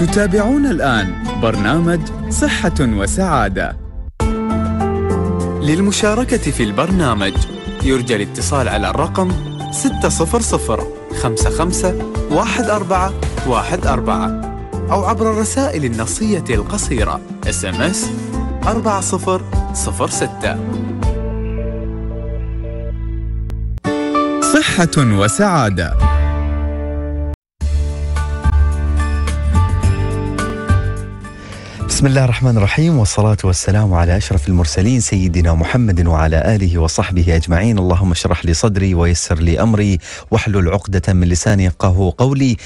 تتابعون الآن برنامج صحة وسعادة. للمشاركة في البرنامج يرجى الاتصال على الرقم 600 55 14 14 أو عبر الرسائل النصية القصيرة SMS 4006 صحة وسعادة. بسم الله الرحمن الرحيم والصلاة والسلام على أشرف المرسلين سيدنا محمد وعلى آله وصحبه أجمعين. اللهم اشرح لي صدري ويسر لي أمري واحلل عقدة من لساني يفقه قولي.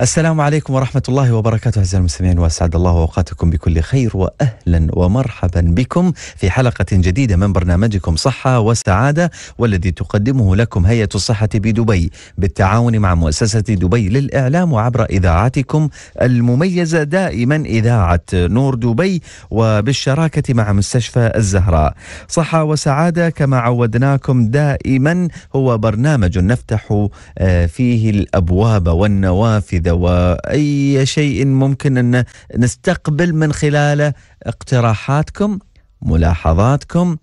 السلام عليكم ورحمة الله وبركاته أعزائي المستمعين وأسعد الله أوقاتكم بكل خير وأهلا ومرحبا بكم في حلقة جديدة من برنامجكم صحة وسعادة والذي تقدمه لكم هيئة الصحة بدبي بالتعاون مع مؤسسة دبي للإعلام وعبر إذاعتكم المميزة دائما إذاعة نور دبي وبالشراكة مع مستشفى الزهراء. صحة وسعادة كما عودناكم دائما هو برنامج نفتح آه، فيه الأبواب والنوافذ وأي شيء ممكن أن نستقبل من خلاله اقتراحاتكم ملاحظاتكم.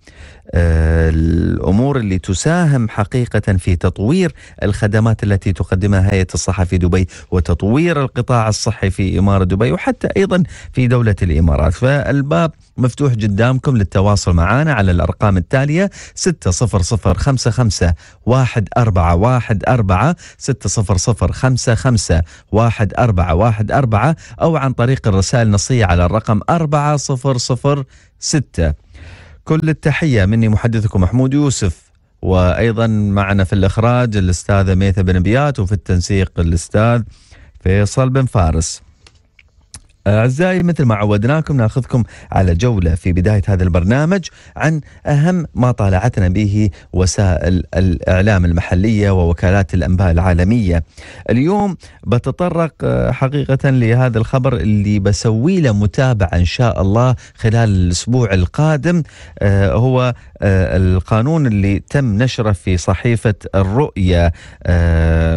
الأمور اللي تساهم حقيقة في تطوير الخدمات التي تقدمها هيئة الصحة في دبي وتطوير القطاع الصحي في إمارة دبي وحتى أيضا في دولة الإمارات. فالباب مفتوح قدامكم للتواصل معنا على الأرقام التالية 60055 1414 60055 1414 أو عن طريق الرسائل النصيه على الرقم 4006 كل التحية. مني محدثكم محمود يوسف وأيضا معنا في الإخراج الأستاذة ميثة بن بيات وفي التنسيق الأستاذ فيصل بن فارس. أعزائي مثل ما عودناكم ناخذكم على جولة في بداية هذا البرنامج عن أهم ما طالعتنا به وسائل الإعلام المحلية ووكالات الأنباء العالمية. اليوم بتطرق آه، حقيقة لهذا الخبر اللي بسوي له متابعة إن شاء الله خلال الأسبوع القادم. آه، هو آه، القانون اللي تم نشره في صحيفة الرؤية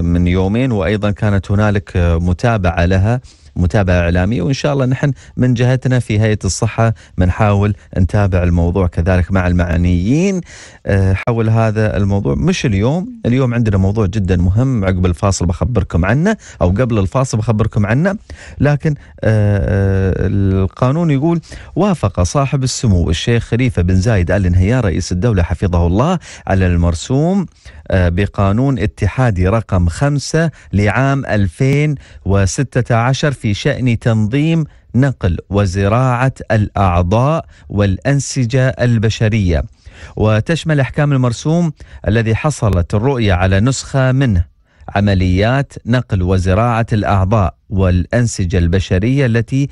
من يومين وأيضا كانت هنالك متابعة لها. متابعة إعلامية وإن شاء الله نحن من جهتنا في هيئة الصحة بنحاول نتابع الموضوع كذلك مع المعنيين. آه، حول هذا الموضوع مش اليوم اليوم عندنا موضوع جدا مهم عقب الفاصل بخبركم عنه أو قبل الفاصل بخبركم عنه لكن آه، آه، القانون يقول وافق صاحب السمو الشيخ خليفة بن زايد آل نهيان رئيس الدولة حفظه الله على المرسوم بقانون اتحادي رقم خمسة لعام 2016 في شأن تنظيم نقل وزراعة الأعضاء والأنسجة البشرية. وتشمل أحكام المرسوم الذي حصلت الرؤية على نسخة منه عمليات نقل وزراعة الأعضاء والأنسجة البشرية التي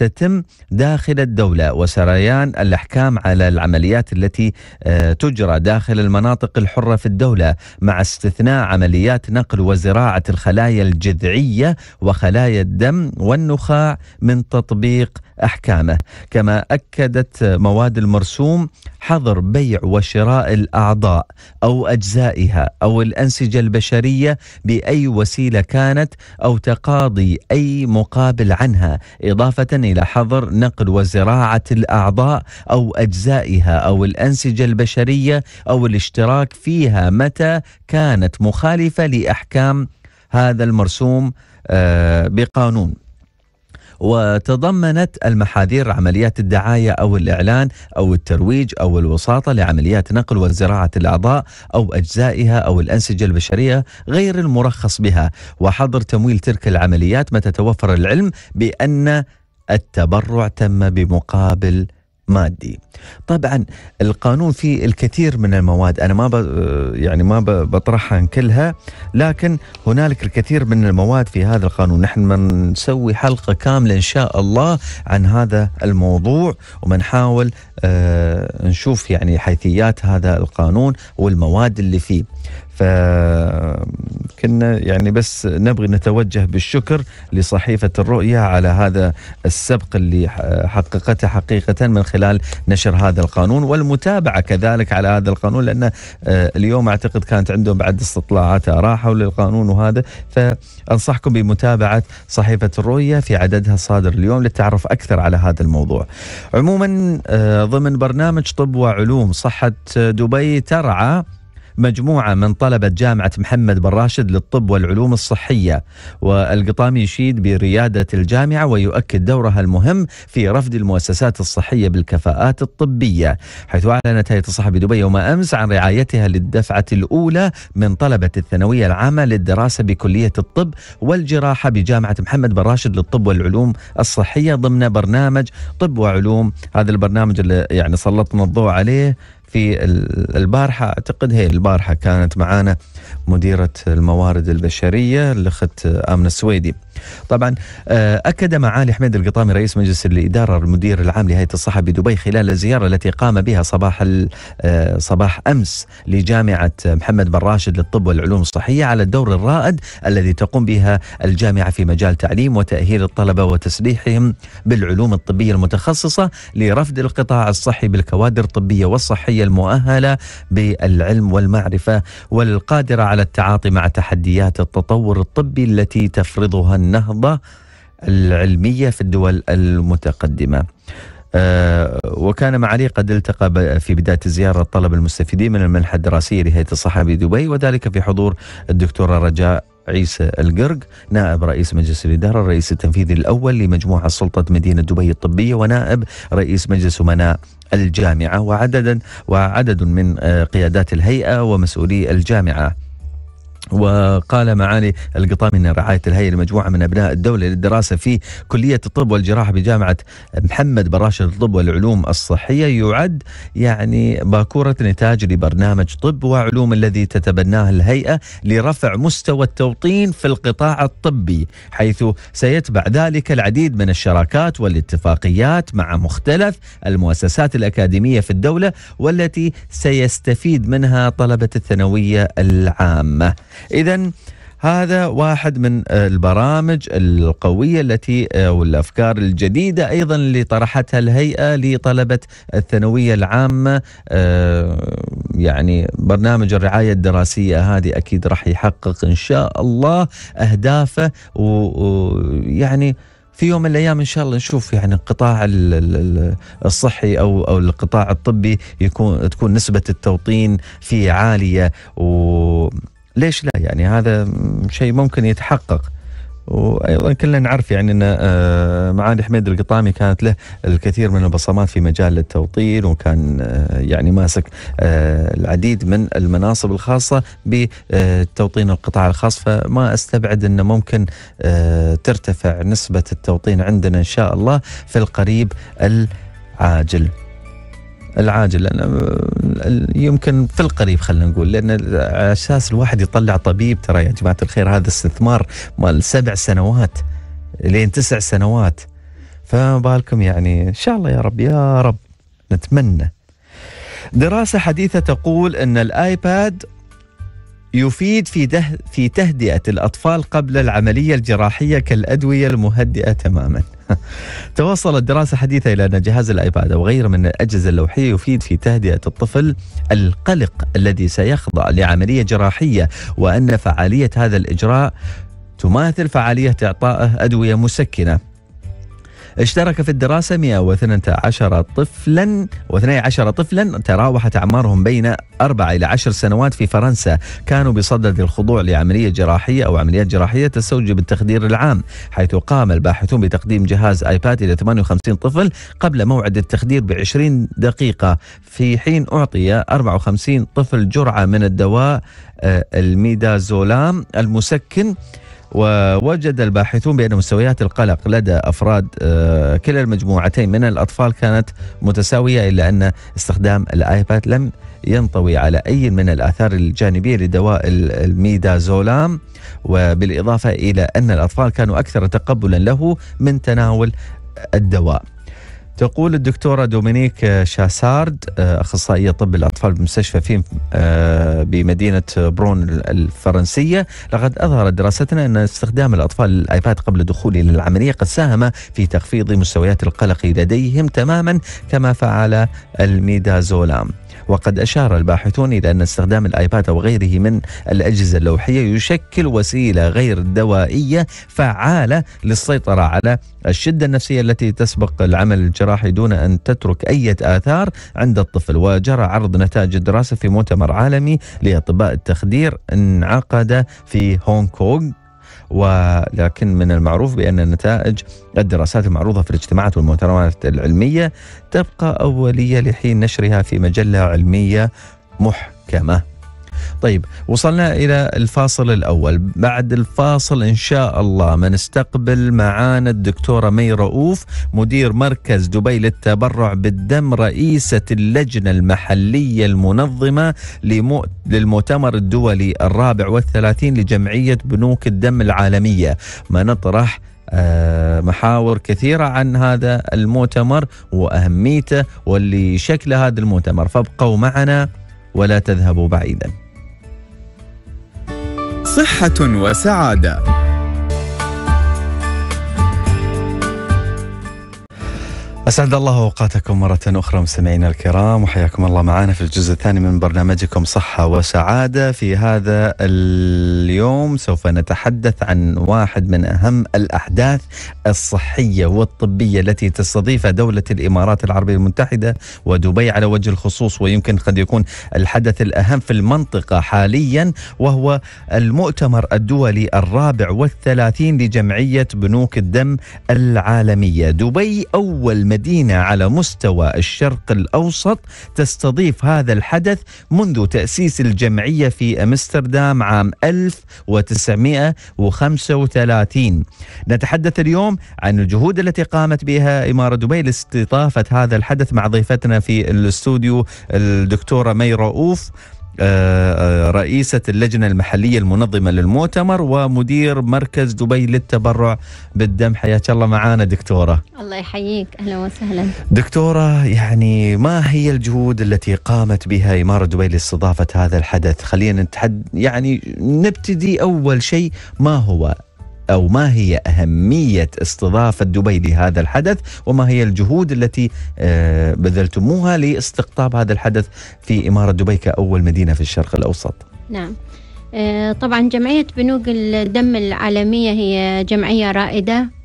تتم داخل الدولة وسريان الأحكام على العمليات التي آه، تجرى داخل المناطق الحرة في الدولة مع استثناء عمليات نقل وزراعة الخلايا الجذعية وخلايا الدم والنخاع من تطبيق أحكامه، كما أكدت مواد المرسوم حظر بيع وشراء الأعضاء أو أجزائها أو الأنسجة البشرية بأي وسيلة كانت أو تقاضي أي مقابل عنها، إضافة إلى حظر نقل وزراعة الأعضاء أو أجزائها أو الأنسجة البشرية أو الاشتراك فيها متى كانت مخالفة لأحكام هذا المرسوم آه، بقانون. وتضمنت المحاذير عمليات الدعاية أو الإعلان أو الترويج أو الوساطة لعمليات نقل وزراعة الأعضاء أو أجزائها أو الأنسجة البشرية غير المرخص بها. وحظر تمويل تلك العمليات متى توفر العلم بأن التبرع تم بمقابل مادي. طبعا القانون فيه الكثير من المواد أنا ما يعني ما بطرحها كلها لكن هنالك الكثير من المواد في هذا القانون. نحن نسوي حلقة كاملة إن شاء الله عن هذا الموضوع ومنحاول آه نشوف يعني حيثيات هذا القانون والمواد اللي فيه. ف كنا يعني بس نبغي نتوجه بالشكر لصحيفة الرؤية على هذا السبق اللي حققته حقيقة من خلال نشر هذا القانون والمتابعة كذلك على هذا القانون لأن آه، اليوم أعتقد كانت عندهم بعد استطلاعات آراء حول القانون وهذا. فأنصحكم بمتابعة صحيفة الرؤية في عددها الصادر اليوم للتعرف أكثر على هذا الموضوع. عموما آه، ضمن برنامج طب وعلوم صحة دبي ترعى مجموعة من طلبة جامعة محمد بن راشد للطب والعلوم الصحية والقطامي يشيد بريادة الجامعة ويؤكد دورها المهم في رفض المؤسسات الصحية بالكفاءات الطبية حيث أعلنت هيئة الصحة بدبي يوم أمس عن رعايتها للدفعة الأولى من طلبة الثانوية العامة للدراسة بكلية الطب والجراحة بجامعة محمد بن راشد للطب والعلوم الصحية ضمن برنامج طب وعلوم. هذا البرنامج اللي يعني سلطنا الضوء عليه في البارحة أعتقد هي البارحة كانت معانا مديرة الموارد البشرية الأخت آمنة السويدي. طبعا آه، أكد معالي حميد القطامي رئيس مجلس الإدارة المدير العام لهيئة الصحة بدبي خلال الزيارة التي قام بها صباح آه، صباح أمس لجامعة محمد بن راشد للطب والعلوم الصحية على الدور الرائد الذي تقوم بها الجامعة في مجال تعليم وتأهيل الطلبة وتسليحهم بالعلوم الطبية المتخصصة لرفد القطاع الصحي بالكوادر الطبية والصحية المؤهلة بالعلم والمعرفة والقادرة على التعاطي مع تحديات التطور الطبي التي تفرضها النهضة العلمية في الدول المتقدمة. أه وكان معالي قد التقى في بداية الزيارة الطلبة المستفيدين من المنحة الدراسية لهيئة الصحة بدبي وذلك في حضور الدكتورة رجاء عيسى القرق نائب رئيس مجلس الإدارة الرئيس التنفيذي الأول لمجموعة سلطة مدينة دبي الطبية ونائب رئيس مجلس أمناء الجامعة وعددا وعدد من آه، قيادات الهيئة ومسؤولي الجامعة. وقال معالي القطامي ان رعاية الهيئة لمجموعة من أبناء الدولة للدراسة في كلية الطب والجراحة بجامعة محمد براشد للطب والعلوم الصحية يعد يعني باكورة نتاج لبرنامج طب وعلوم الذي تتبناه الهيئة لرفع مستوى التوطين في القطاع الطبي حيث سيتبع ذلك العديد من الشراكات والاتفاقيات مع مختلف المؤسسات الأكاديمية في الدولة والتي سيستفيد منها طلبة الثانوية العامة. إذا هذا واحد من البرامج القوية التي آه، والأفكار الجديدة أيضا اللي طرحتها الهيئة لطلبة الثانوية العامة. آه، يعني برنامج الرعاية الدراسية هذه أكيد راح يحقق إن شاء الله أهدافه. ويعني في يوم من الأيام إن شاء الله نشوف يعني القطاع الصحي أو أو القطاع الطبي يكون تكون نسبة التوطين فيه عالية. و ليش لا؟ يعني هذا شيء ممكن يتحقق. وأيضا كلنا نعرف يعني إن آه، معالي حميد القطامي كانت له الكثير من البصمات في مجال التوطين وكان آه، يعني ماسك آه، العديد من المناصب الخاصة بتوطين القطاع الخاص. فما أستبعد إنه ممكن ترتفع نسبة التوطين عندنا إن شاء الله في القريب العاجل. العاجل لأن يمكن في القريب خلينا نقول لأن على أساس الواحد يطلع طبيب ترى يا جماعة الخير هذا استثمار مال سبع سنوات لين تسع سنوات. فما بالكم يعني إن شاء الله يا رب يا رب نتمنى. دراسة حديثة تقول أن الآيباد يفيد في ده في تهدئة الأطفال قبل العملية الجراحية كالأدوية المهدئة تماما. توصلت دراسة حديثة إلى أن جهاز الآيباد أو غيره من الأجهزة اللوحية يفيد في تهدئة الطفل القلق الذي سيخضع لعملية جراحية وأن فعالية هذا الإجراء تماثل فعالية إعطائه أدوية مسكنة. اشترك في الدراسة 112 طفلا و12 طفلا تراوحت أعمارهم بين أربع إلى عشر سنوات في فرنسا. كانوا بصدد الخضوع لعملية جراحية أو عمليات جراحية تستوجب التخدير العام حيث قام الباحثون بتقديم جهاز آيباد إلى 58 طفل قبل موعد التخدير ب 20 دقيقة. في حين أعطي 54 طفل جرعة من الدواء آه، الميدازولام المسكن ووجد الباحثون بأن مستويات القلق لدى أفراد آه، كلا المجموعتين من الأطفال كانت متساوية إلا أن استخدام الآيباد لم ينطوي على أي من الآثار الجانبية لدواء الميدازولام. وبالإضافة إلى أن الأطفال كانوا أكثر تقبلا له من تناول الدواء. تقول الدكتورة دومينيك شاسارد آه، أخصائية طب الأطفال بمستشفى فيم آه، بمدينة برون الفرنسية. لقد أظهرت دراستنا أن استخدام الأطفال ال iPad قبل دخولهم للعملية قد ساهم في تخفيض مستويات القلق لديهم تماما كما فعل الميدازولام. وقد أشار الباحثون إلى أن استخدام ال iPad أو غيره من الأجهزة اللوحية يشكل وسيلة غير دوائية فعالة للسيطرة على الشدة النفسية التي تسبق العمل الجراحي دون أن تترك أي آثار عند الطفل وجرى عرض نتائج الدراسة في مؤتمر عالمي لأطباء التخدير انعقد في هونغ كونغ. ولكن من المعروف بأن نتائج الدراسات المعروضة في الاجتماعات والمؤتمرات العلمية تبقى أولية لحين نشرها في مجلة علمية محكمة. طيب وصلنا إلى الفاصل الأول. بعد الفاصل إن شاء الله ما نستقبل معانا الدكتورة مي رؤوف مدير مركز دبي للتبرع بالدم رئيسة اللجنة المحلية المنظمة للمؤتمر الدولي الرابع والثلاثين لجمعية بنوك الدم العالمية. ما نطرح آه، محاور كثيرة عن هذا المؤتمر وأهميته واللي شكل هذا المؤتمر. فابقوا معنا ولا تذهبوا بعيدا. صحة وسعادة. أسعد الله أوقاتكم مرة أخرى مستمعينا الكرام وحياكم الله معنا في الجزء الثاني من برنامجكم صحة وسعادة في هذا اليوم. سوف نتحدث عن واحد من أهم الأحداث الصحية والطبية التي تستضيفها دولة الإمارات العربية المتحدة ودبي على وجه الخصوص ويمكن قد يكون الحدث الأهم في المنطقة حاليا وهو المؤتمر الدولي الرابع والثلاثين لجمعية بنوك الدم العالمية. دبي أول مدينة على مستوى الشرق الأوسط تستضيف هذا الحدث منذ تأسيس الجمعية في أمستردام عام 1935 نتحدث اليوم عن الجهود التي قامت بها إمارة دبي لاستضافة هذا الحدث مع ضيفتنا في الاستوديو الدكتورة مي رؤوف. رئيسة اللجنة المحلية المنظمة للمؤتمر ومدير مركز دبي للتبرع بالدم. حياك الله معانا دكتورة. الله يحييك. أهلا وسهلا. دكتورة يعني ما هي الجهود التي قامت بها إمارة دبي لاستضافة هذا الحدث؟ خلينا نتحد يعني نبتدي أول شيء ما هو؟ أو ما هي أهمية استضافة دبي لهذا الحدث وما هي الجهود التي آه، بذلتموها لاستقطاب هذا الحدث في إمارة دبي كأول مدينة في الشرق الأوسط؟ نعم. آه، طبعا جمعية بنوك الدم العالمية هي جمعية رائدة.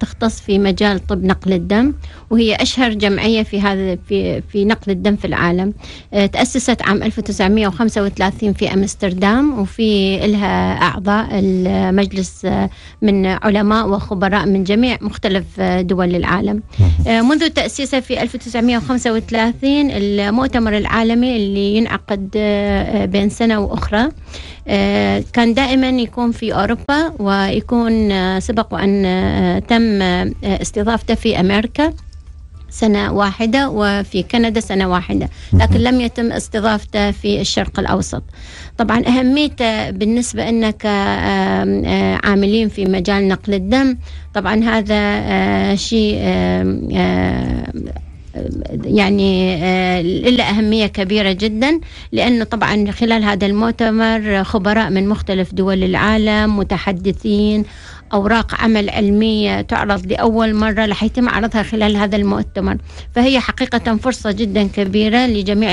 تختص في مجال طب نقل الدم وهي أشهر جمعية في هذا في في نقل الدم في العالم. آه، تأسست عام 1935 في أمستردام وفي لها أعضاء المجلس آه، من علماء وخبراء من جميع مختلف دول العالم. منذ تأسيسها في 1935 المؤتمر العالمي اللي ينعقد بين سنة وأخرى كان دائما يكون في أوروبا ويكون سبق سبق وأن آه، تم آه، استضافته في أمريكا سنة واحدة وفي كندا سنة واحدة لكن لم يتم استضافته في الشرق الأوسط. طبعا أهميته بالنسبة أنك آه، عاملين في مجال نقل الدم طبعا هذا شيء يعني له أهمية كبيرة جدا لأنه طبعا خلال هذا المؤتمر خبراء من مختلف دول العالم متحدثين أوراق عمل علمية تعرض لأول مرة رح يتم عرضها خلال هذا المؤتمر. فهي حقيقة فرصة جدا كبيرة لجميع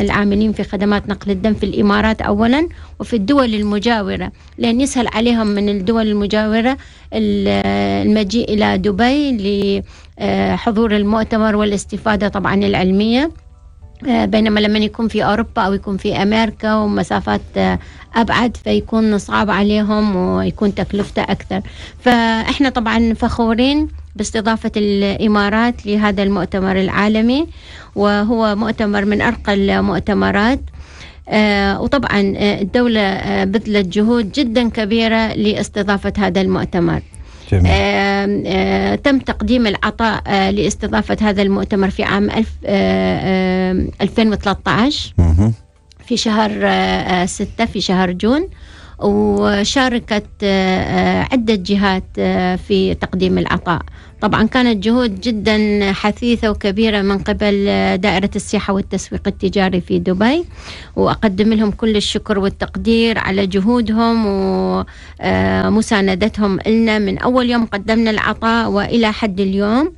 العاملين في خدمات نقل الدم في الإمارات أولا وفي الدول المجاورة لأن يسهل عليهم من الدول المجاورة المجيء إلى دبي لحضور المؤتمر والاستفادة طبعا العلمية. آه، بينما لما يكون في أوروبا أو يكون في أمريكا ومسافات آه، أبعد فيكون صعب عليهم ويكون تكلفته أكثر. فإحنا طبعا فخورين باستضافة الإمارات لهذا المؤتمر العالمي وهو مؤتمر من أرقى المؤتمرات. آه وطبعا الدولة آه بذلت جهود جدا كبيرة لاستضافة هذا المؤتمر. جميل. آه آه تم تقديم العطاء آه لاستضافة هذا المؤتمر في عام ألف آه 2013 في شهر ستة في شهر جون. وشاركت عدة جهات في تقديم العطاء. طبعا كانت جهود جدا حثيثة وكبيرة من قبل دائرة السياحة والتسويق التجاري في دبي وأقدم لهم كل الشكر والتقدير على جهودهم ومساندتهم لنا من أول يوم قدمنا العطاء وإلى حد اليوم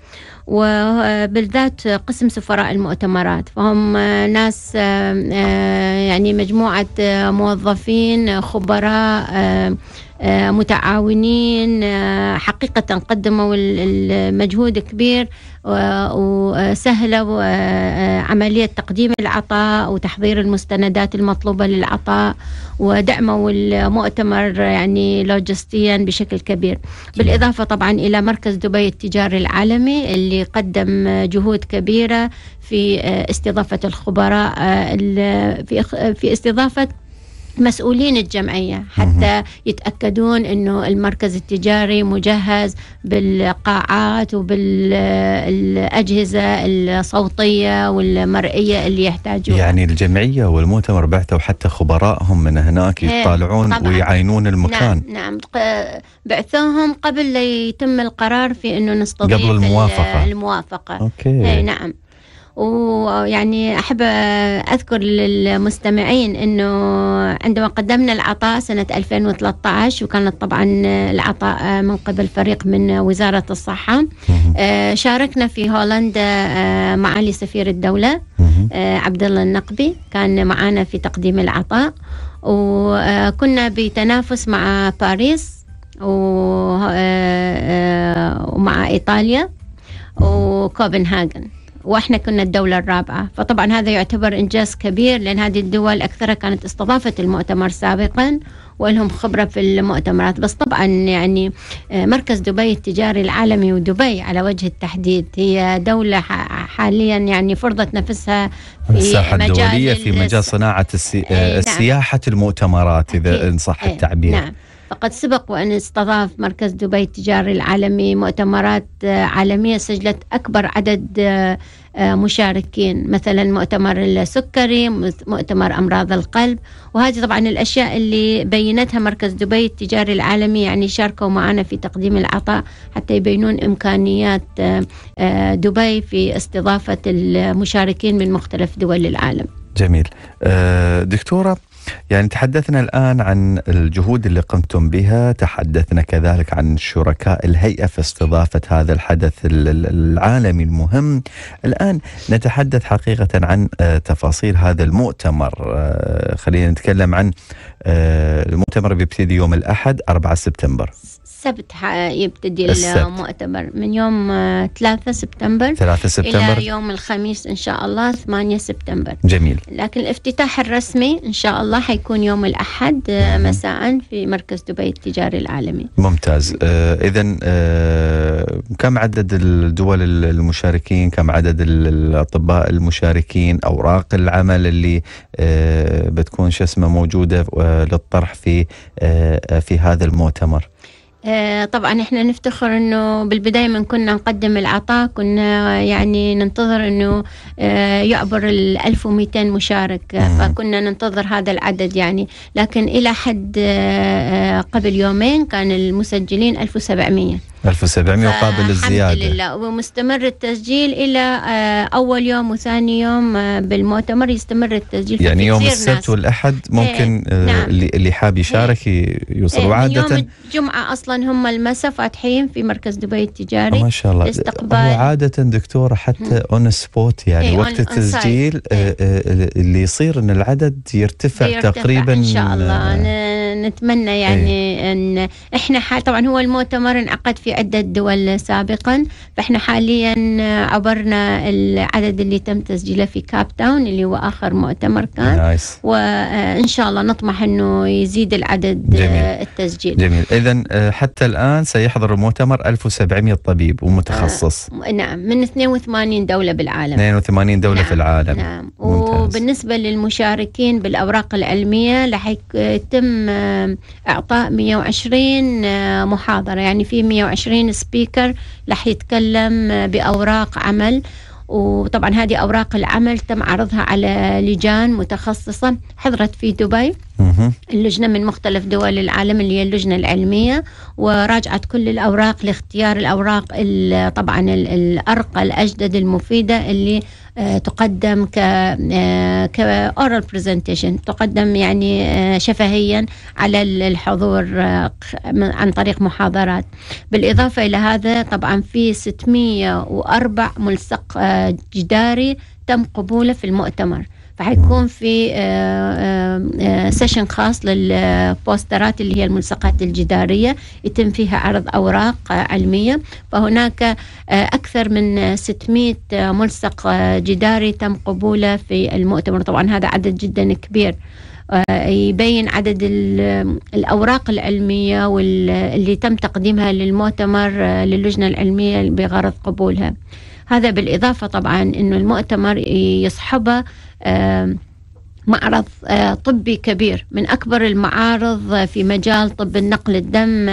وبالذات قسم سفراء المؤتمرات. فهم ناس يعني مجموعة موظفين خبراء متعاونين حقيقة قدموا المجهود كبير وسهلوا عملية تقديم العطاء وتحضير المستندات المطلوبة للعطاء ودعموا المؤتمر يعني لوجستيا بشكل كبير. بالإضافة طبعا إلى مركز دبي التجاري العالمي اللي قدم جهود كبيرة في استضافة الخبراء في في استضافة مسؤولين الجمعية حتى يتأكدون أنه المركز التجاري مجهز بالقاعات وبالأجهزة الصوتية والمرئية اللي يحتاجونها يعني الجمعية والمؤتمر بعثوا حتى خبرائهم من هناك يطالعون ويعاينون المكان. نعم, نعم بعثوهم قبل لا يتم القرار في أنه نستضيف قبل الموافقة. الموافقة. أوكي. نعم. ويعني أحب أذكر للمستمعين أنه عندما قدمنا العطاء سنة 2013 وكانت طبعا العطاء من قبل فريق من وزارة الصحة شاركنا في هولندا معالي سفير الدولة عبد الله النقبي كان معنا في تقديم العطاء وكنا بتنافس مع باريس ومع إيطاليا وكوبنهاجن. وإحنا كنا الدولة الرابعة. فطبعا هذا يعتبر إنجاز كبير لأن هذه الدول أكثرها كانت استضافت المؤتمر سابقا ولهم خبرة في المؤتمرات. بس طبعا يعني مركز دبي التجاري العالمي ودبي على وجه التحديد. هي دولة حاليا يعني فرضت نفسها في الساحة الدولية في مجال صناعة السي... نعم. سياحة المؤتمرات إذا إن صح التعبير. نعم. فقد سبق وأن استضاف مركز دبي التجاري العالمي مؤتمرات عالمية سجلت أكبر عدد مشاركين مثلا مؤتمر السكري مؤتمر أمراض القلب وهذه طبعا الأشياء اللي بينتها مركز دبي التجاري العالمي يعني شاركوا معنا في تقديم العطاء حتى يبينون إمكانيات دبي في استضافة المشاركين من مختلف دول العالم. جميل. دكتورة يعني تحدثنا الآن عن الجهود اللي قمتم بها تحدثنا كذلك عن شركاء الهيئة في استضافة هذا الحدث العالمي المهم. الآن نتحدث حقيقة عن تفاصيل هذا المؤتمر. خلينا نتكلم عن المؤتمر بيبتدي يوم الأحد 4 سبتمبر. السبت يبتدي المؤتمر. من يوم 3 سبتمبر 3 سبتمبر. إلى يوم الخميس إن شاء الله 8 سبتمبر. جميل. لكن الافتتاح الرسمي إن شاء الله حيكون يوم الأحد مساء في مركز دبي التجاري العالمي. ممتاز. آه إذا آه كم عدد الدول المشاركين؟ كم عدد الأطباء المشاركين؟ أوراق العمل اللي آه بتكون شو اسمه موجودة للطرح في آه في هذا المؤتمر. طبعا إحنا نفتخر إنه بالبداية من كنا نقدم العطاء كنا يعني ننتظر إنه يعبر ال 1200 مشارك فكنا ننتظر هذا العدد يعني. لكن إلى حد قبل يومين كان المسجلين 1700 1700 وقابل الزيادة الحمد لله. ومستمر التسجيل إلى أول يوم وثاني يوم بالمؤتمر يستمر التسجيل يعني يوم السبت ناس. والأحد ممكن إيه نعم. اللي حاب يشارك إيه يوصل إيه وعادة. يوم الجمعة أصلا هم المساء فاتحين في مركز دبي التجاري. ما شاء الله. استقبال. عادة دكتورة حتى on spot يعني إيه وقت التسجيل إيه. اللي يصير إن العدد يرتفع, يرتفع تقريبا ان شاء الله. نتمنى يعني إيه أن إحنا طبعا هو المؤتمر انعقد في عدة دول سابقا فإحنا حاليا عبرنا العدد اللي تم تسجيله في كاب تاون اللي هو آخر مؤتمر كان nice. وإن شاء الله نطمح أنه يزيد العدد جميل. التسجيل جميل إذا حتى الآن سيحضر المؤتمر 1700 طبيب ومتخصص آه نعم من 82 دولة بالعالم 82 دولة نعم. في العالم نعم ممتاز. وبالنسبة للمشاركين بالأوراق العلمية رح يتم إعطاء 120 محاضرة يعني في 120 سبيكر رح يتكلم بأوراق عمل وطبعا هذه أوراق العمل تم عرضها على لجان متخصصة حضرت في دبي. اللجنة من مختلف دول العالم اللي هي اللجنة العلمية وراجعت كل الأوراق لاختيار الأوراق ال- طبعا ال- الأرقى الأجدد المفيدة اللي آه، تقدم ك ك oral presentation تقدم يعني آه، شفهيا على ال- الحضور آه، عن طريق محاضرات. بالإضافة إلى هذا طبعا في 604 ملصق آه، جداري تم قبوله في المؤتمر. فحيكون في سيشن خاص للبوسترات اللي هي الملصقات الجدارية يتم فيها عرض أوراق آه، علمية. فهناك آه، أكثر من 600 ملصق آه، جداري تم قبوله في المؤتمر. طبعا هذا عدد جدا كبير. آه، يبين عدد ال- الأوراق العلمية واللي تم تقديمها للمؤتمر آه، للجنة العلمية بغرض قبولها. هذا بالإضافة طبعا أنه المؤتمر يصحبه آه، معرض طبي كبير من أكبر المعارض في مجال طب النقل الدم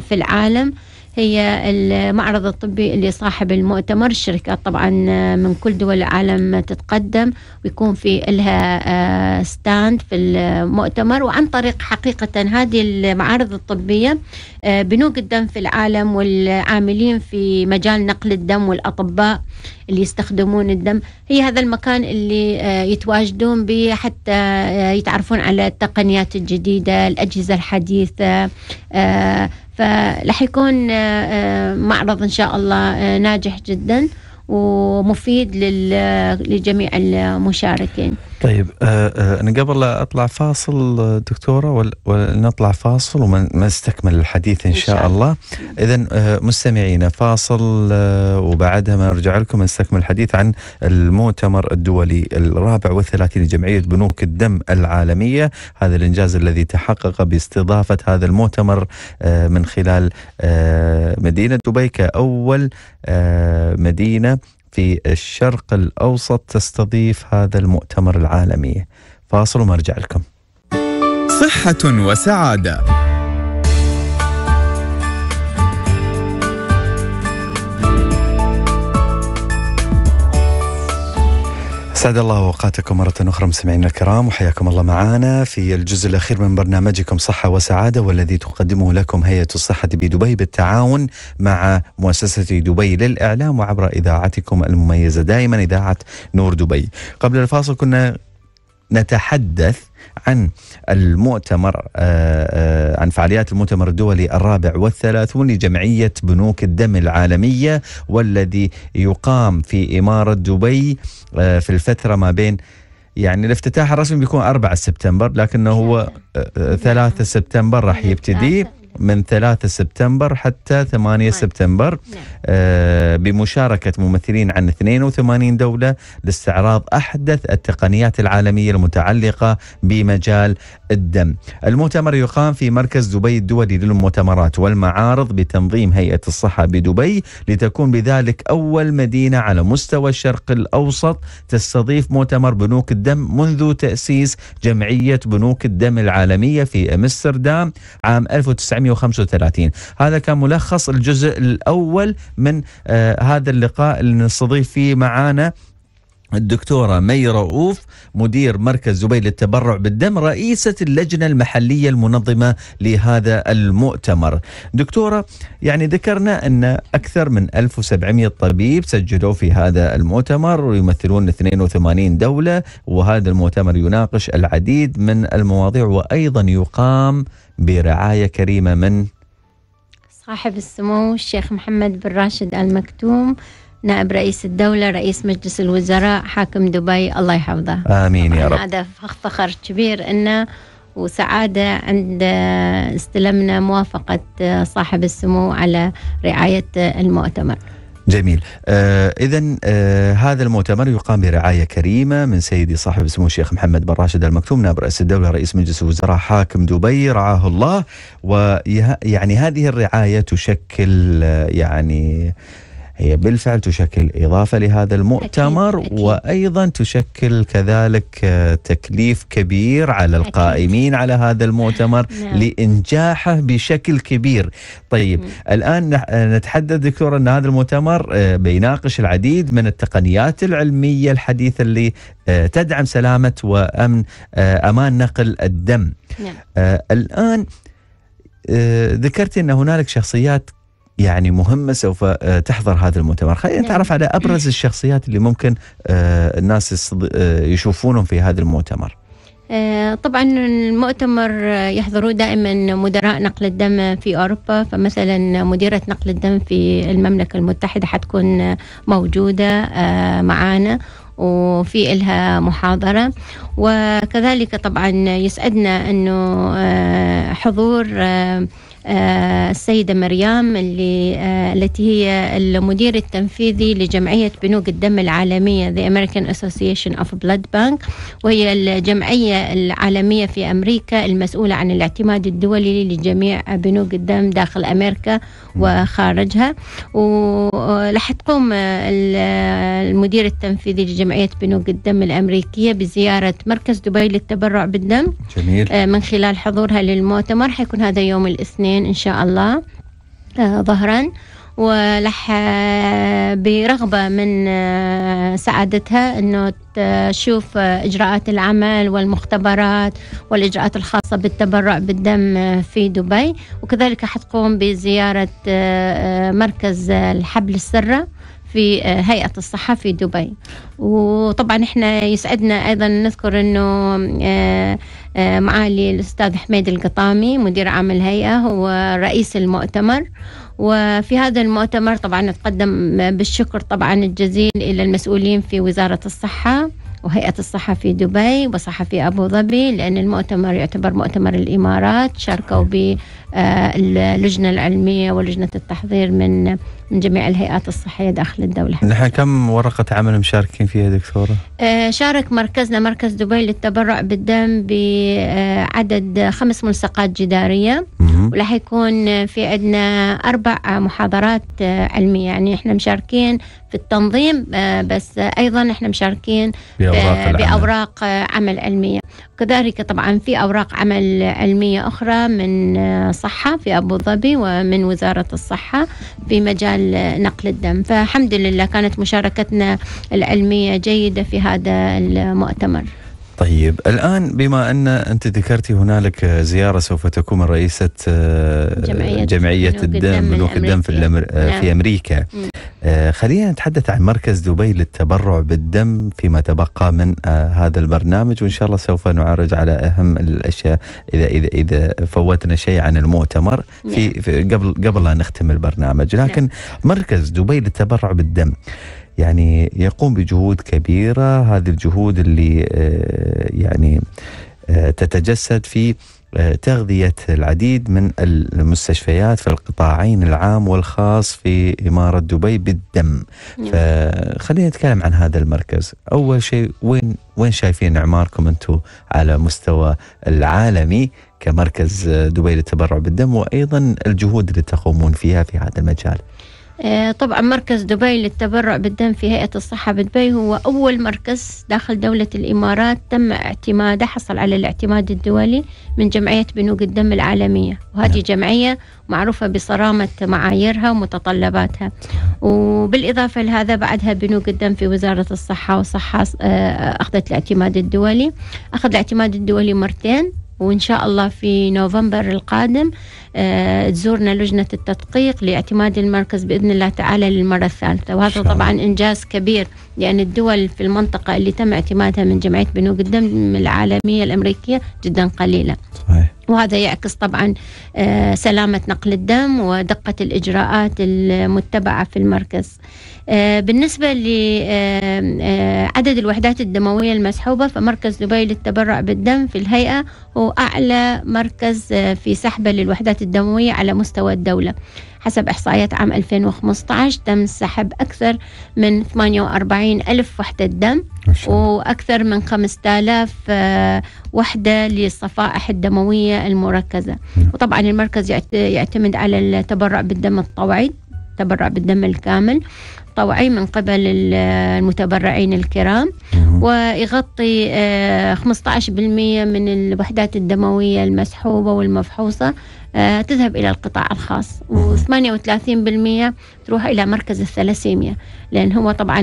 في العالم. هي المعرض الطبي اللي صاحب المؤتمر. الشركات طبعا من كل دول العالم تتقدم ويكون في لها ستاند في المؤتمر. وعن طريق حقيقة هذه المعارض الطبية بنوك الدم في العالم والعاملين في مجال نقل الدم والأطباء اللي يستخدمون الدم. هي هذا المكان اللي آه، يتواجدون به حتى آه، يتعرفون على التقنيات الجديدة الأجهزة الحديثة آه، فرح يكون معرض إن شاء الله ناجح جدا ومفيد لجميع المشاركين. طيب آه آه أنا قبل لا أطلع فاصل دكتورة ونطلع فاصل ونستكمل الحديث إن شاء الله. اذا آه مستمعينا فاصل وبعدها ما نرجع لكم نستكمل الحديث عن المؤتمر الدولي الرابع والثلاثين لجمعية بنوك الدم العالمية. هذا الإنجاز الذي تحقق باستضافة هذا المؤتمر من خلال مدينة دبي كاول مدينة في الشرق الأوسط تستضيف هذا المؤتمر العالمي. فاصل ومرجع لكم. صحة وسعادة. سعد الله أوقاتكم مرة أخرى مستمعينا الكرام وحياكم الله معنا في الجزء الأخير من برنامجكم صحة وسعادة والذي تقدمه لكم هيئة الصحة بدبي بالتعاون مع مؤسسة دبي للإعلام وعبر إذاعتكم المميزة دائما إذاعة نور دبي. قبل الفاصل كنا نتحدث عن المؤتمر آه، آه، عن فعاليات المؤتمر الدولي الرابع والثلاثون لجمعية بنوك الدم العالمية والذي يقام في إمارة دبي آه، في الفترة ما بين يعني الافتتاح الرسمي بيكون 4 سبتمبر لكنه هو آه، آه، 3 سبتمبر راح يبتدي. من 3 سبتمبر حتى 8 سبتمبر. نعم. آه، بمشاركة ممثلين عن 82 دولة لاستعراض أحدث التقنيات العالمية المتعلقة بمجال الدم. المؤتمر يقام في مركز دبي الدولي للمؤتمرات والمعارض بتنظيم هيئة الصحة بدبي لتكون بذلك أول مدينة على مستوى الشرق الأوسط تستضيف مؤتمر بنوك الدم منذ تأسيس جمعية بنوك الدم العالمية في أمستردام عام 1935 هذا كان ملخص الجزء الأول من آه هذا اللقاء اللي نستضيف فيه معانا الدكتورة مي رؤوف مدير مركز دبي للتبرع بالدم رئيسة اللجنة المحلية المنظمة لهذا المؤتمر. دكتورة يعني ذكرنا أن أكثر من 1700 طبيب سجلوا في هذا المؤتمر ويمثلون 82 دولة وهذا المؤتمر يناقش العديد من المواضيع وأيضا يقام برعاية كريمة من صاحب السمو الشيخ محمد بن راشد آل مكتوم نائب رئيس الدولة رئيس مجلس الوزراء حاكم دبي الله يحفظه. آمين يا رب. هذا فخ- فخر كبير إنه وسعادة عند استلمنا موافقة صاحب السمو على رعاية المؤتمر. جميل. آه إذا آه هذا المؤتمر يقام برعاية كريمة من سيدي صاحب السمو الشيخ محمد بن راشد المكتوم نائب رئيس الدولة رئيس مجلس الوزراء حاكم دبي رعاه الله. ويعني هذه الرعاية تشكل آه، يعني هي بالفعل تشكل إضافة لهذا المؤتمر أكيد، أكيد. وأيضا تشكل كذلك تكليف كبير على أكيد. القائمين على هذا المؤتمر نعم. لإنجاحه بشكل كبير طيب مم. الآن نتحدث دكتور أن هذا المؤتمر آه، بيناقش العديد من التقنيات العلمية الحديثة اللي آه، تدعم سلامة وأمن آه، أمان نقل الدم نعم الآن ذكرت أن هنالك شخصيات يعني مهمة سوف آه تحضر هذا المؤتمر. خلينا نعم. نتعرف على أبرز الشخصيات اللي ممكن آه الناس آه يشوفونهم في هذا المؤتمر. طبعا المؤتمر يحضروا دائما مدراء نقل الدم في أوروبا. فمثلا مديرة نقل الدم في المملكة المتحدة حتكون موجودة معانا وفي إلها محاضرة. وكذلك طبعا يسعدنا أنه حضور السيدة مريم اللي آه، التي هي المدير التنفيذي لجمعية بنوك الدم العالمية The American Association of Blood Bank وهي الجمعية العالمية في أمريكا المسؤولة عن الاعتماد الدولي لجميع بنوك الدم داخل أمريكا وخارجها. ورح تقوم ال- المدير التنفيذي لجمعية بنوك الدم الأمريكية بزيارة مركز دبي للتبرع بالدم. جميل. آه، من خلال حضورها للمؤتمر. حيكون هذا يوم الاثنين إن شاء الله آه، ظهرا. ولح آه، برغبة من آه، سعادتها أنه تشوف إجراءات العمل والمختبرات والإجراءات الخاصة بالتبرع بالدم في دبي. وكذلك حتقوم بزيارة مركز الحبل السرة. في آه، هيئة الصحة في دبي. وطبعا إحنا يسعدنا أيضا نذكر إنه آه، آه، معالي الأستاذ حميد القطامي مدير عام الهيئة هو رئيس المؤتمر. وفي هذا المؤتمر طبعا نتقدم بالشكر طبعا الجزيل إلى المسؤولين في وزارة الصحة وهيئة الصحة في دبي وصحة في أبو ظبي لأن المؤتمر يعتبر مؤتمر الإمارات. شاركوا باللجنة العلمية ولجنة التحضير من من جميع الهيئات الصحية داخل الدولة نحن كم ورقة عمل مشاركين فيها دكتورة؟ آه، شارك مركزنا مركز دبي للتبرع بالدم بعدد خمس ملصقات جدارية. وراح يكون في عندنا أربع محاضرات آه، علمية يعني إحنا مشاركين في التنظيم آه، بس أيضا إحنا مشاركين بأوراق. بأوراق آه، عمل علمية كذلك طبعا في أوراق عمل علمية أخرى من آه، صحة في أبو ظبي ومن وزارة الصحة في مجال نقل الدم فالحمد لله كانت مشاركتنا العلمية جيدة في هذا المؤتمر طيب الآن بما أن أنت ذكرتي هنالك زيارة سوف تكون من رئيسة آه، جمعية جمعية الدم بنوك الدم في. آه، نعم. في أمريكا مم. آه، خلينا نتحدث عن مركز دبي للتبرع بالدم فيما تبقى من آه، هذا البرنامج وإن شاء الله سوف نعرج على أهم الأشياء إذا إذا إذا فوتنا شيء عن المؤتمر في, نعم. في قبل قبل لا نختم البرنامج. لكن مركز دبي للتبرع بالدم يعني يقوم بجهود كبيرة. هذه الجهود اللي آه، يعني تتجسد في تغذية العديد من المستشفيات في القطاعين العام والخاص في إمارة دبي بالدم. نعم. فخلينا نتكلم عن هذا المركز. أول شيء وين وين شايفين إعماركم أنتم على مستوى العالمي كمركز آه، دبي للتبرع بالدم وأيضا الجهود اللي تقومون فيها في هذا المجال؟ آه، طبعا مركز دبي للتبرع بالدم في هيئة الصحة بدبي هو أول مركز داخل دولة الإمارات تم اعتماده حصل على الاعتماد الدولي من جمعية بنوك الدم العالمية. وهذه نعم. جمعية معروفة بصرامة معاييرها ومتطلباتها. وبالإضافة لهذا بعدها بنوك الدم في وزارة الصحة والصحة آه، أخذت الاعتماد الدولي. أخذ الاعتماد الدولي مرتين. وإن شاء الله في نوفمبر القادم آه، تزورنا لجنة التدقيق لاعتماد المركز بإذن الله تعالى للمرة الثالثة. وهذا. طبعا إنجاز كبير لأن الدول في المنطقة اللي تم اعتمادها من جمعية بنوك الدم العالمية الأمريكية جدا قليلة. صحيح. وهذا يعكس طبعا آه، سلامة نقل الدم ودقة الإجراءات المتبعة في المركز. آه، بالنسبة لعدد الوحدات الدموية المسحوبة فمركز دبي للتبرع بالدم في الهيئة هو أعلى مركز آه، في سحبة للوحدات الدموية على مستوى الدولة. حسب إحصائيات عام 2015 تم سحب أكثر من 48 ألف وحدة دم وأكثر من 5000 آه، وحدة للصفائح الدموية المركزة. نعم. وطبعا المركز يعت- يعتمد على التبرع بالدم الطوعي التبرع بالدم الكامل. طوعي من قبل المتبرعين الكرام ويغطي آه، 15% من الوحدات الدموية المسحوبة والمفحوصة آه، تذهب إلى القطاع الخاص. و38% تروح إلى مركز الثلاسيميا لأن هو طبعا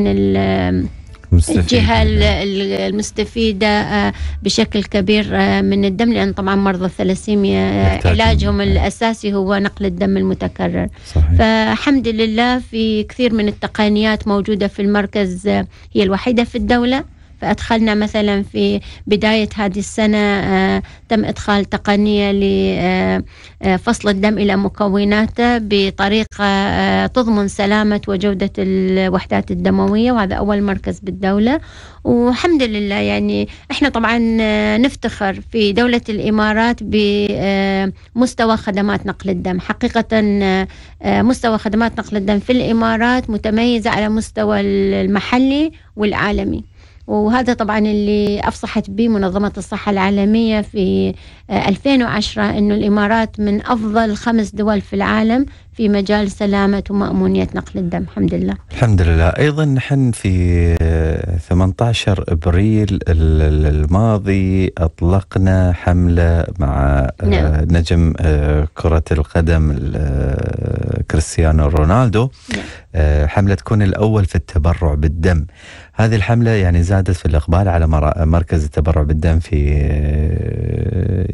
الجهة ال- ال- المستفيدة آه، بشكل كبير آه، من الدم لأن طبعا مرضى الثلاسيميا آه،. علاجهم الأساسي هو نقل الدم المتكرر. صحيح. فالحمد لله في كثير من التقنيات موجودة في المركز هي الوحيدة في الدولة. فأدخلنا مثلا في بداية هذه السنة آه، تم إدخال تقنية لفصل الدم إلى مكوناته بطريقة آه، تضمن سلامة وجودة الوحدات الدموية وهذا أول مركز بالدولة. والحمد لله يعني إحنا طبعا آه، نفتخر في دولة الإمارات بمستوى خدمات نقل الدم. حقيقة آه، آه، مستوى خدمات نقل الدم في الإمارات متميزة على مستوى المحلي والعالمي. وهذا طبعا اللي أفصحت به منظمة الصحة العالمية في آه، 2010 أنه الإمارات من أفضل خمس دول في العالم في مجال سلامة ومأمونية نقل الدم الحمد لله الحمد لله أيضا نحن في آه، 18 أبريل ال- ال- الماضي أطلقنا حملة مع آه، نعم. نجم آه، كرة القدم ال- آه، كريستيانو رونالدو نعم. حملة تكون الأول في التبرع بالدم هذه الحملة يعني زادت في الإقبال على مر- مركز التبرع بالدم في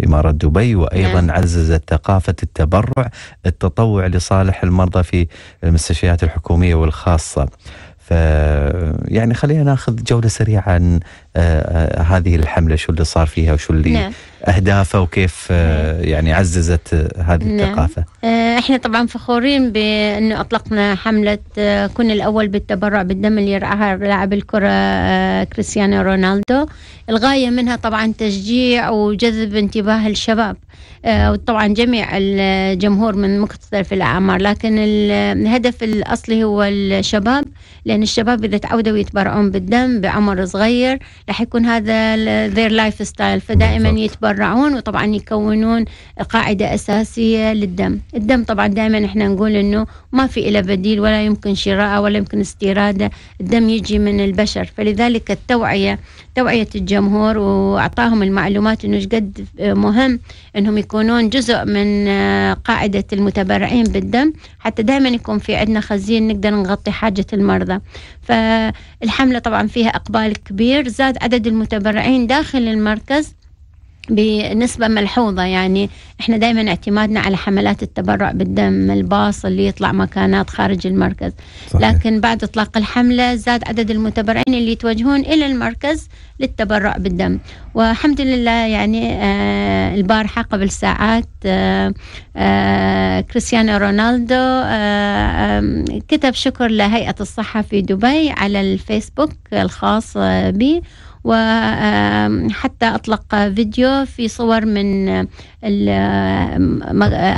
اماره دبي وأيضا نعم. عززت ثقافة التبرع التطوع لصالح المرضى في المستشفيات الحكومية والخاصة. ف يعني خلينا ناخذ جولة سريعة عن آه، آه، هذه الحملة شو اللي صار فيها وشو اللي نعم. اهدافها وكيف آه، يعني عززت هذه نعم. الثقافة. إحنا طبعا فخورين بأنه أطلقنا حملة كن الأول بالتبرع بالدم اللي يرعاها لاعب الكرة كريستيانو رونالدو الغاية منها طبعا تشجيع وجذب انتباه الشباب وطبعا جميع الجمهور من مختلف الأعمار لكن ال- الهدف الأصلي هو الشباب لأن الشباب إذا تعودوا يتبرعون بالدم بعمر صغير راح يكون هذا their lifestyle فدائما. يتبرعون وطبعا يكونون قاعدة أساسية للدم. الدم طبعا دائما إحنا نقول إنه ما في إله بديل ولا يمكن شراءه ولا يمكن استيراده. الدم يجي من البشر. فلذلك التوعية توعية الجمهور وأعطاهم المعلومات إيش قد مهم إنهم يكونون جزء من قاعدة المتبرعين بالدم. حتى دائما يكون في عندنا خزين نقدر نغطي حاجة المرضى. فالحملة طبعا فيها إقبال كبير زاد عدد المتبرعين داخل المركز. بنسبة ملحوظة يعني إحنا دائما اعتمادنا على حملات التبرع بالدم الباص اللي يطلع مكانات خارج المركز صحيح. لكن بعد إطلاق الحملة زاد عدد المتبرعين اللي يتوجهون إلى المركز للتبرع بالدم والحمد لله يعني آه البارحة قبل ساعات آه آه كريستيانو رونالدو آه كتب شكر لهيئة الصحة في دبي على الفيسبوك الخاص به وحتى أطلق فيديو في صور من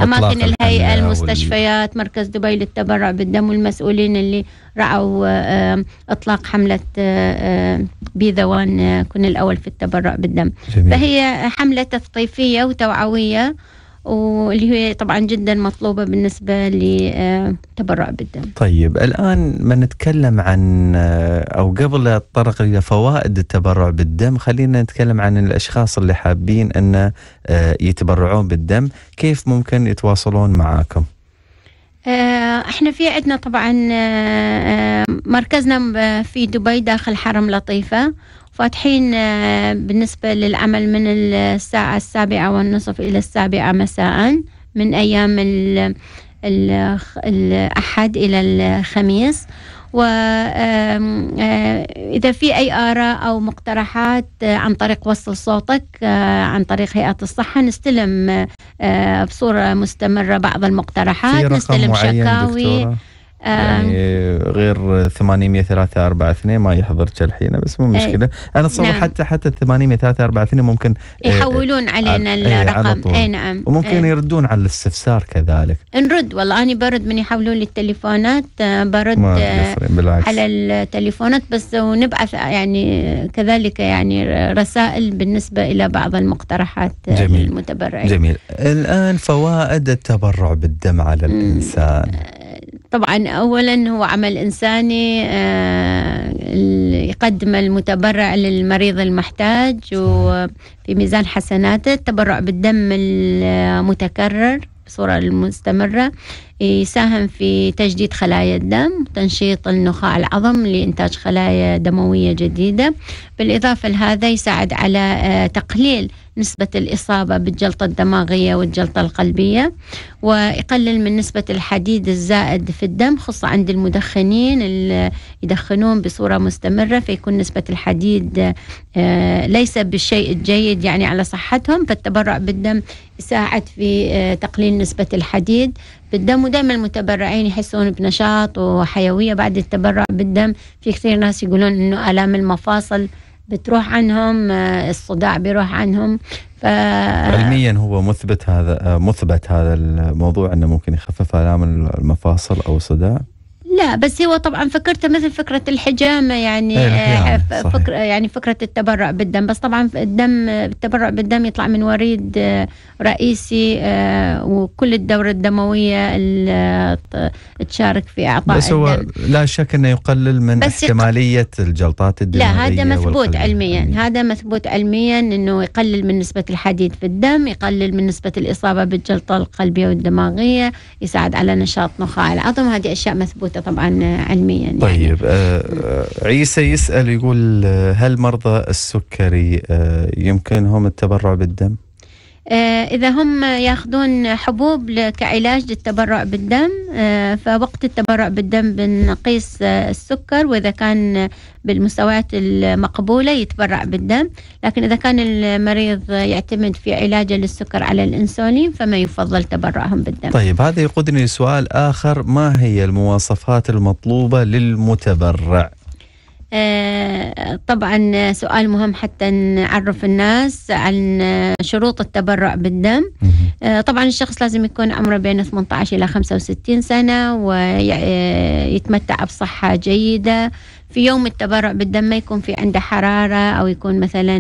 أماكن الهيئة المستشفيات مركز دبي للتبرع بالدم والمسؤولين اللي رعوا آه، إطلاق حملة بي ذا وان كن الأول في التبرع بالدم جميل. فهي حملة تثقيفية وتوعوية واللي هي طبعا جدا مطلوبة بالنسبة للتبرع بالدم. طيب الآن ما نتكلم عن أو قبل لا نتطرق إلى فوائد التبرع بالدم خلينا نتكلم عن الأشخاص اللي حابين أن آه، يتبرعون بالدم. كيف ممكن يتواصلون معاكم؟ آه، إحنا في عندنا طبعا آه، مركزنا في دبي داخل حرم لطيفة. فاتحين آه، بالنسبة للعمل من الساعة السابعة والنصف إلى السابعة مساء من أيام ال- ال- الأحد إلى الخميس. وإذا في أي آراء أو مقترحات آه، عن طريق وصل صوتك آه، عن طريق هيئة الصحة نستلم آه، بصورة مستمرة بعض المقترحات نستلم شكاوي. دكتورة؟ آه، يعني غير 80342 ما يحضرك الحين بس مو. مشكلة أنا أتصور نعم. حتى حتى 80342 ممكن آه، يحولون علينا على الرقم. إي نعم وممكن إيه. يردون على الاستفسار كذلك نرد والله أنا برد من يحولون لي التليفونات آه، برد آه، على التليفونات بس ونبعث يعني كذلك يعني رسائل بالنسبة إلى بعض المقترحات آه، جميل. للمتبرعين جميل الآن فوائد التبرع بالدم على مم. طبعا اولا هو عمل إنساني آه، يقدم المتبرع للمريض المحتاج وفي ميزان حسناته. التبرع بالدم المتكرر بصورة مستمرة يساهم في تجديد خلايا الدم تنشيط النخاع العظم لإنتاج خلايا دموية جديدة. بالإضافة لهذا يساعد على آه، تقليل نسبة الإصابة بالجلطة الدماغية والجلطة القلبية ويقلل من نسبة الحديد الزائد في الدم خصوصا عند المدخنين اللي يدخنون بصورة مستمرة فيكون نسبة الحديد آه، ليس بالشيء الجيد يعني على صحتهم فالتبرع بالدم يساعد في آه، تقليل نسبة الحديد. بالدم ودائما المتبرعين يحسون بنشاط وحيوية بعد التبرع بالدم. في كثير ناس يقولون إنه آلام المفاصل بتروح عنهم آه، الصداع بيروح عنهم. ف علميا هو مثبت هذا مثبت هذا الموضوع إنه ممكن يخفف آلام المفاصل أو الصداع. لا بس هو طبعا فكرته مثل فكرة الحجامة يعني إيه، الحجامة، آه،. فكرة يعني فكرة التبرع بالدم. بس طبعا الدم التبرع بالدم يطلع من وريد آه، رئيسي آه، وكل الدورة الدموية اللي ت- تشارك في اعطاء بس هو الدم. لا شك إنه يقلل من احتمالية الجلطات الدماغيه لا هذا مثبوت. علميا. هذا مثبوت علميا إنه يقلل من نسبة الحديد في الدم يقلل من نسبة الإصابة بالجلطة القلبية والدماغية يساعد على نشاط نخاع العظم هذه أشياء طبعا آه، علميا يعني. طيب آه آه، عيسى يسأل يقول آه، هل مرضى السكري آه يمكنهم التبرع بالدم؟ آه، إذا هم ياخذون حبوب كعلاج للتبرع بالدم آه، فوقت التبرع بالدم بنقيس آه، السكر وإذا كان بالمستويات المقبولة يتبرع بالدم. لكن إذا كان المريض يعتمد في علاجه للسكر على الأنسولين فما يفضل تبرعهم بالدم. طيب هذا يقودني لسؤال آخر. ما هي المواصفات المطلوبة للمتبرع؟ آه، طبعا سؤال مهم حتى نعرف الناس عن شروط التبرع بالدم. آه، طبعا الشخص لازم يكون عمره بين 18 إلى 65 سنة ويتمتع بصحة جيدة. في يوم التبرع بالدم ما يكون في عنده حرارة أو يكون مثلا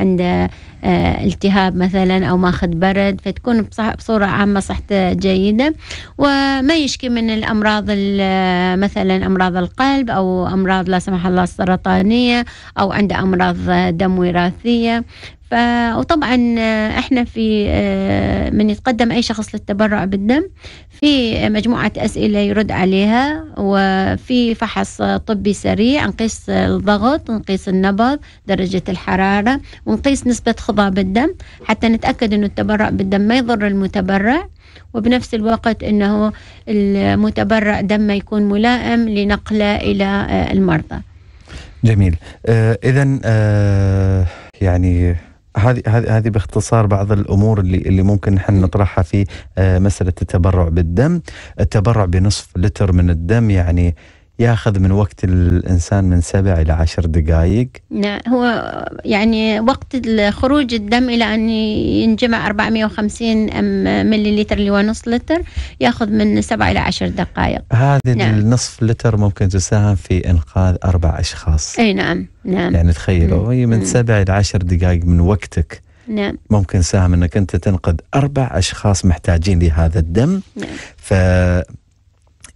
عنده التهاب مثلا أو ماخذ برد فتكون بصورة عامة صحته جيدة. وما يشكي من الأمراض ال- مثلا أمراض القلب أو أمراض لا سمح الله السرطانية أو عنده أمراض دم وراثية. ف... وطبعا آه، إحنا في آه، من يتقدم أي شخص للتبرع بالدم في مجموعة أسئلة يرد عليها. وفي فحص طبي سريع نقيس الضغط نقيس النبض درجة الحرارة ونقيس نسبة خضاب الدم حتى نتأكد إنه التبرع بالدم ما يضر المتبرع وبنفس الوقت إنه المتبرع دمه يكون ملائم لنقله إلى آه، المرضى. جميل. آه اذا آه يعني هذه هذه باختصار بعض الأمور اللي اللي ممكن نحن نطرحها في آه مسألة التبرع بالدم، التبرع بنصف لتر من الدم يعني ياخذ من وقت الإنسان من سبع إلى عشر دقائق نعم هو يعني وقت خروج الدم إلى أن ينجمع 450 أم- مليلتر اللي هو نص لتر ياخذ من سبع إلى عشر دقائق هذه نعم. النصف لتر ممكن تساهم في إنقاذ أربع أشخاص. أي نعم نعم. يعني تخيلوا. هي من مم. سبع إلى عشر دقائق من وقتك. نعم. ممكن ساهم إنك أنت تنقذ أربع أشخاص محتاجين لهذا الدم. نعم. ف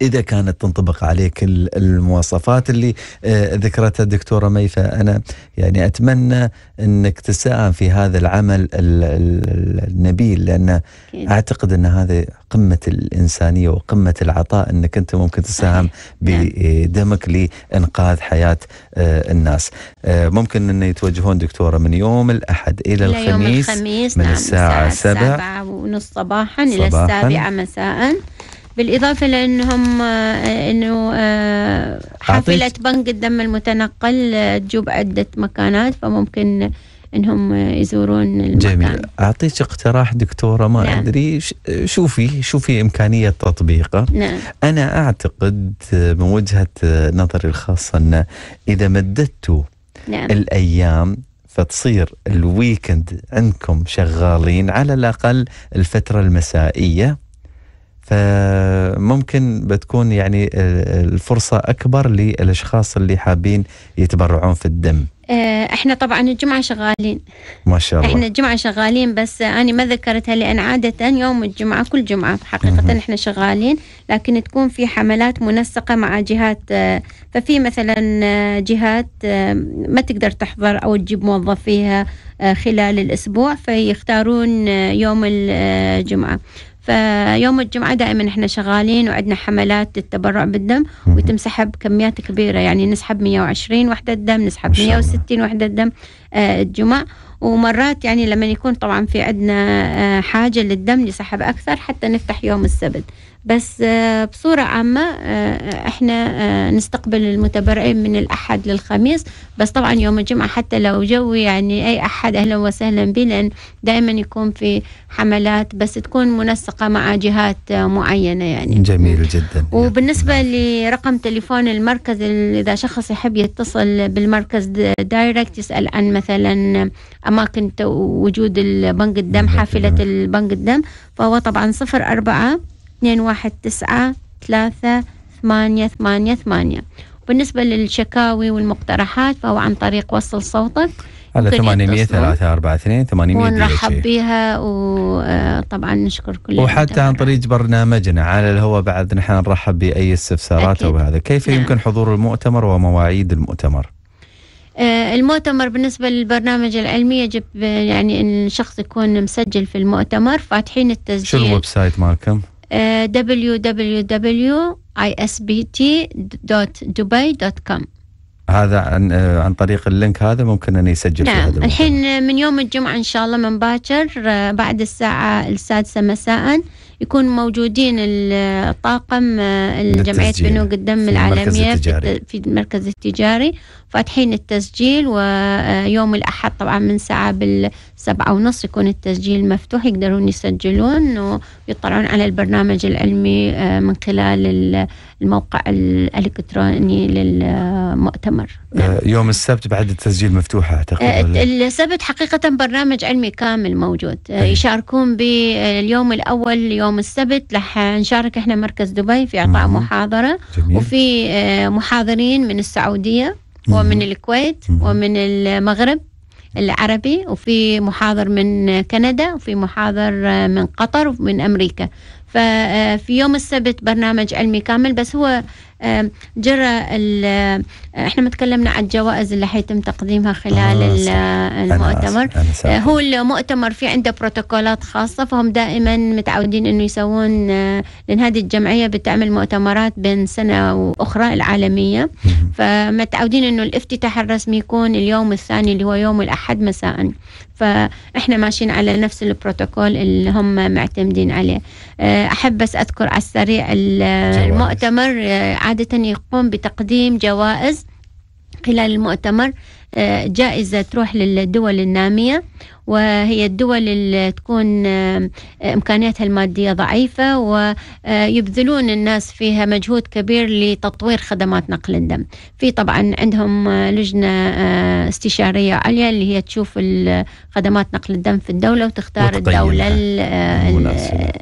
إذا كانت تنطبق عليك ال- المواصفات اللي آه، ذكرتها الدكتورة مي فأنا يعني أتمنى أنك تساهم في هذا العمل ال- ال- النبيل لأن أكيد. أعتقد أن هذا قمة الإنسانية وقمة العطاء أنك أنت ممكن تساهم نعم. بدمك لإنقاذ حياة آه، الناس آه، ممكن أن يتوجهون دكتورة من يوم الأحد إلى إلى يوم الخميس الخميس من نعم الساعة سبع السابعة ونص صباحا إلى صباحاً. السابعة مساء بالإضافة لأنهم آه، أنه آه، حافلة بنك الدم المتنقل آه، تجوب عدة مكانات فممكن أنهم آه، يزورون المكان. جميل. أعطيك اقتراح دكتورة ما نعم. أدري ش- شوفي شوفي إمكانية تطبيقه. نعم. أنا أعتقد من وجهة نظري الخاصة أن إذا مددتوا نعم. الأيام فتصير الويكند عندكم شغالين على الأقل الفترة المسائية. فممكن بتكون يعني الفرصة أكبر للأشخاص اللي حابين يتبرعون في الدم. آه، إحنا طبعا الجمعة شغالين. ما شاء الله. إحنا الجمعة شغالين بس أنا ما ذكرتها لأن عادة يوم الجمعة كل جمعة حقيقة. إحنا شغالين لكن تكون في حملات منسقة مع جهات آه، ففي مثلا آه، جهات ما تقدر تحضر أو تجيب موظف فيها آه، خلال الأسبوع فيختارون يوم الجمعة فيوم الجمعة دائما إحنا شغالين وعندنا حملات التبرع بالدم. ويتم سحب كميات كبيرة يعني نسحب 120 وحدة دم نسحب شاء الله. 160 وحدة دم آه، الجمع ومرات يعني لما يكون طبعا في عندنا آه، حاجة للدم لسحب أكثر حتى نفتح يوم السبت بس آه، بصورة عامة آه، إحنا آه، نستقبل المتبرعين من الأحد للخميس. بس طبعا يوم الجمعة حتى لو جو يعني أي أحد أهلا وسهلا به لأن دائما يكون في حملات بس تكون منسقة مع جهات معينة يعني. جميل جدا. وبالنسبة لرقم تليفون المركز ال- إذا شخص يحب يتصل بالمركز دايركت يسأل عن مثلا أماكن وجود البنك الدم بنك حافلة الدم. البنك الدم فهو طبعا صفر أربعة اثنين واحد تسعة ثلاثة ثمانية ثمانية ثمانية بالنسبة للشكاوي والمقترحات فهو عن طريق وصل صوتك على ممكن 800 يتصلون. 342 800 ونرحب. بها وطبعا نشكر كل وحتى عن. طريق برنامجنا على الهواء بعد نحن نرحب بأي استفسارات. أو هذا كيف نعم. يمكن حضور المؤتمر ومواعيد المؤتمر آه، المؤتمر بالنسبة للبرنامج العلمي يجب آه، يعني أن الشخص يكون مسجل في المؤتمر فاتحين شو التسجيل ال website مالكم www.isbt.dubai.com هذا عن آه، عن طريق ال link هذا ممكن ان يسجل في هذا نعم. الحين من يوم الجمعة إن شاء الله من باكر آه، بعد الساعة السادسة مساء يكون موجودين الطاقم آه، الجمعية للتسجيل بنوك الدم في المركز العالمية في التجاري. الت- في المركز التجاري فاتحين التسجيل ويوم الأحد طبعا من ساعة بالسبعة ونص يكون التسجيل مفتوح يقدرون يسجلون ويطلعون على البرنامج العلمي آه، من خلال ال- الموقع الإلكتروني للمؤتمر. آه، يوم السبت بعد التسجيل مفتوح اعتقد آه،؟ السبت حقيقة برنامج علمي كامل موجود أي. يشاركون باليوم الأول يوم السبت رح نشارك إحنا مركز دبي في إعطاء. محاضرة جميل وفي محاضرين من السعودية ومن. الكويت. ومن المغرب العربي وفي محاضر من كندا وفي محاضر آه، من قطر ومن أمريكا. ففي يوم السبت برنامج علمي كامل بس هو آه، جرى آه، إحنا ما تكلمنا عن الجوائز اللي حيتم تقديمها خلال آه، المؤتمر آه،. هو المؤتمر في عنده بروتوكولات خاصة فهم دائما متعودين إنه يسوون لأن هذه الجمعية بتعمل مؤتمرات بين سنة وأخرى العالمية مهم. فمتعودين إنه الافتتاح الرسمي يكون اليوم الثاني اللي هو يوم الأحد مساء فإحنا ماشيين على نفس البروتوكول اللي هم معتمدين عليه أحب بس أذكر على السريع. المؤتمر عادة يقوم بتقديم جوائز خلال المؤتمر. جائزة تروح للدول النامية وهي الدول اللي تكون آه، إمكانياتها المادية ضعيفة ويبذلون الناس فيها مجهود كبير لتطوير خدمات نقل الدم في طبعا عندهم آه، لجنة آه، استشارية عليا اللي هي تشوف خدمات نقل الدم في الدولة وتختار. الدولة آه،.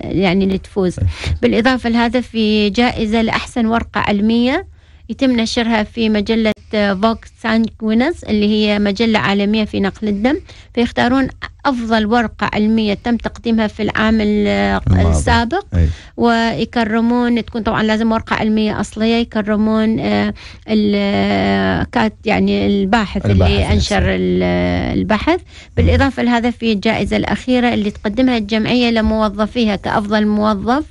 يعني اللي تفوز بالإضافة لهذا في جائزة لأحسن ورقة علمية يتم نشرها في مجلة Vox Sanguinis اللي هي مجلة عالمية في نقل الدم فيختارون أفضل ورقة علمية تم تقديمها في العام. السابق أي. ويكرمون تكون طبعا لازم ورقة علمية أصلية يكرمون آه، ال- كاتب يعني الباحث, الباحث اللي. أنشر ال- البحث بالإضافة لهذا في الجائزة الأخيرة اللي تقدمها الجمعية لموظفيها كأفضل موظف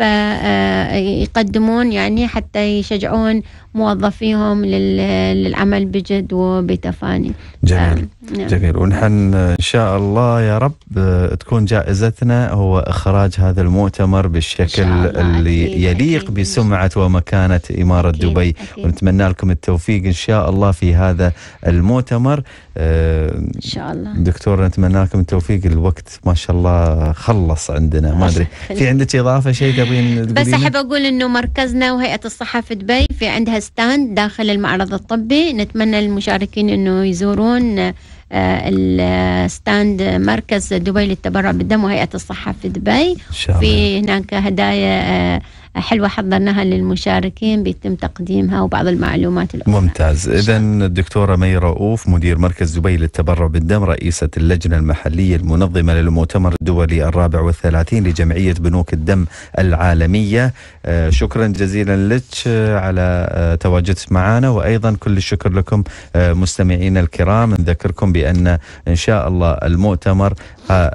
فيقدمون يعني حتى يشجعون موظفيهم لل- للعمل بجد وبتفاني. جميل. ف- نعم. جميل ونحن إن شاء الله يا رب آه، تكون جائزتنا هو إخراج هذا المؤتمر بالشكل اللي أكيد، يليق أكيد. بسمعة ومكانة إمارة أكيد، دبي أكيد. ونتمنى لكم التوفيق إن شاء الله في هذا المؤتمر آه، إن شاء الله دكتور نتمنى لكم التوفيق الوقت ما شاء الله خلص عندنا ما أدري في عندك إضافة شيء تبين بس؟ أحب أقول إنه مركزنا وهيئة الصحة في دبي في عندها stand داخل المعرض الطبي نتمنى للمشاركين إنه يزورون ال stand مركز دبي للتبرع بالدم وهيئة الصحة في دبي. إن شاء الله. في هناك هدايا آه، حلوة حضرناها للمشاركين بيتم تقديمها وبعض المعلومات الأخرى. ممتاز. إذا الدكتورة مي رؤوف مدير مركز دبي للتبرع بالدم رئيسة اللجنة المحلية المنظمة للمؤتمر الدولي الرابع والثلاثين لجمعية بنوك الدم العالمية. آه، شكرا جزيلا لك آه، على آه، تواجدك معنا. وأيضا كل الشكر لكم مستمعينا الكرام. نذكركم بأن إن شاء الله المؤتمر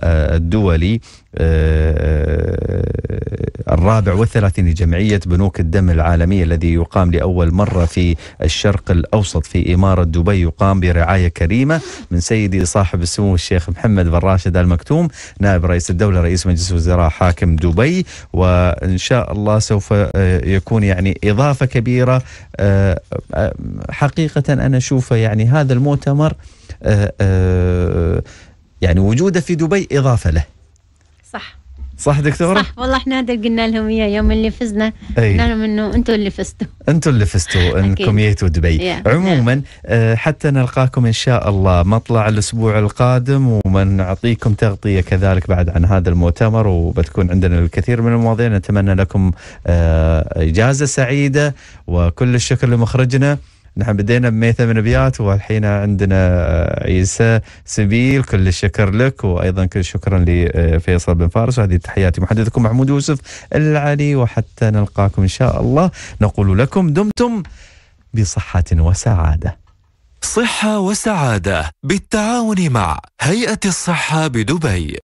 الدولي آه، الرابع والثلاثين لجمعية بنوك الدم العالمية الذي يقام لأول مرة في الشرق الأوسط في إمارة دبي يقام برعاية كريمة من سيدي صاحب السمو الشيخ محمد بن راشد آل مكتوم نائب رئيس الدولة رئيس مجلس وزراء حاكم دبي. وإن شاء الله سوف آه، يكون يعني إضافة كبيرة. آه، آه، حقيقة أنا أشوفه يعني هذا المؤتمر آه، آه، يعني وجوده في دبي إضافة له. صح. صح دكتورة؟ صح. والله إحنا هذا قلنا لهم إياه يوم اللي فزنا. قلنا لهم إنه أنتم اللي فزتوا. أنتم اللي فزتوا أنكم. جيتوا دبي. Yeah. عموما آه، حتى نلقاكم إن شاء الله مطلع الأسبوع القادم ونعطيكم تغطية كذلك بعد عن هذا المؤتمر وبتكون عندنا الكثير من المواضيع. نتمنى لكم آه، إجازة سعيدة وكل الشكر لمخرجنا. نحن بدينا بميثم نبيات والحين عندنا عيسى سبيل كل الشكر لك وأيضا كل شكرا لفيصل بن فارس. وهذه تحياتي محدثكم محمود يوسف العلي وحتى نلقاكم إن شاء الله. نقول لكم دمتم بصحة وسعادة. صحة وسعادة بالتعاون مع هيئة الصحة بدبي.